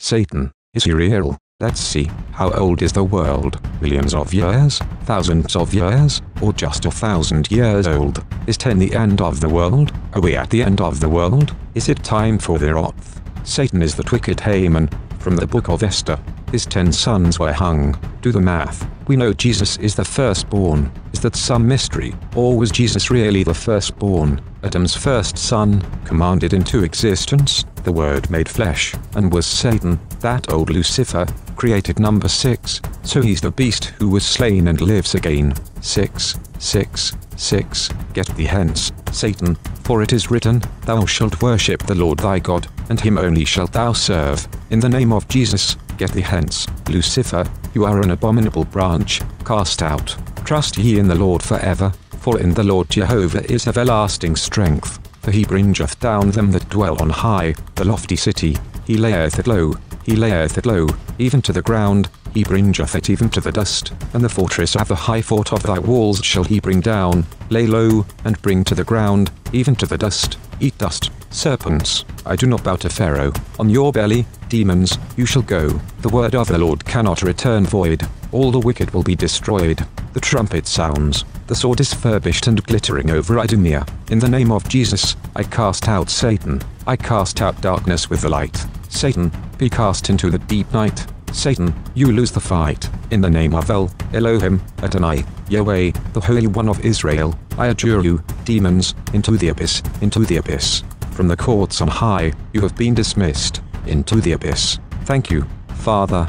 Satan, is he real? Let's see, how old is the world? Millions of years? Thousands of years? Or just a thousand years old? Is 10 the end of the world? Are we at the end of the world? Is it time for the wrath? Satan is the wicked Haman, from the book of Esther. His ten sons were hung. Do the math. We know Jesus is the firstborn. Is that some mystery? Or was Jesus really the firstborn? Adam's first son, commanded into existence, the Word made flesh, and was Satan, that old Lucifer, created number 6, so he's the beast who was slain and lives again. 6, 6, 6, get thee hence, Satan, for it is written, Thou shalt worship the Lord thy God, and him only shalt thou serve. In the name of Jesus, get thee hence, Lucifer, you are an abominable branch, cast out. Trust ye in the Lord forever, in the Lord Jehovah is everlasting strength. For he bringeth down them that dwell on high, the lofty city, he layeth it low, he layeth it low, even to the ground, he bringeth it even to the dust, and the fortress of the high fort of thy walls shall he bring down, lay low, and bring to the ground, even to the dust, eat dust. Serpents, I do not bow to Pharaoh, on your belly, demons, you shall go. The word of the Lord cannot return void, all the wicked will be destroyed. The trumpet sounds, the sword is furbished and glittering over Idumea. In the name of Jesus, I cast out Satan, I cast out darkness with the light. Satan, be cast into the deep night. Satan, you lose the fight. In the name of El, Elohim, Adonai, Yahweh, the Holy One of Israel, I adjure you, demons, into the abyss, into the abyss. From the courts on high, you have been dismissed, into the abyss. Thank you, Father,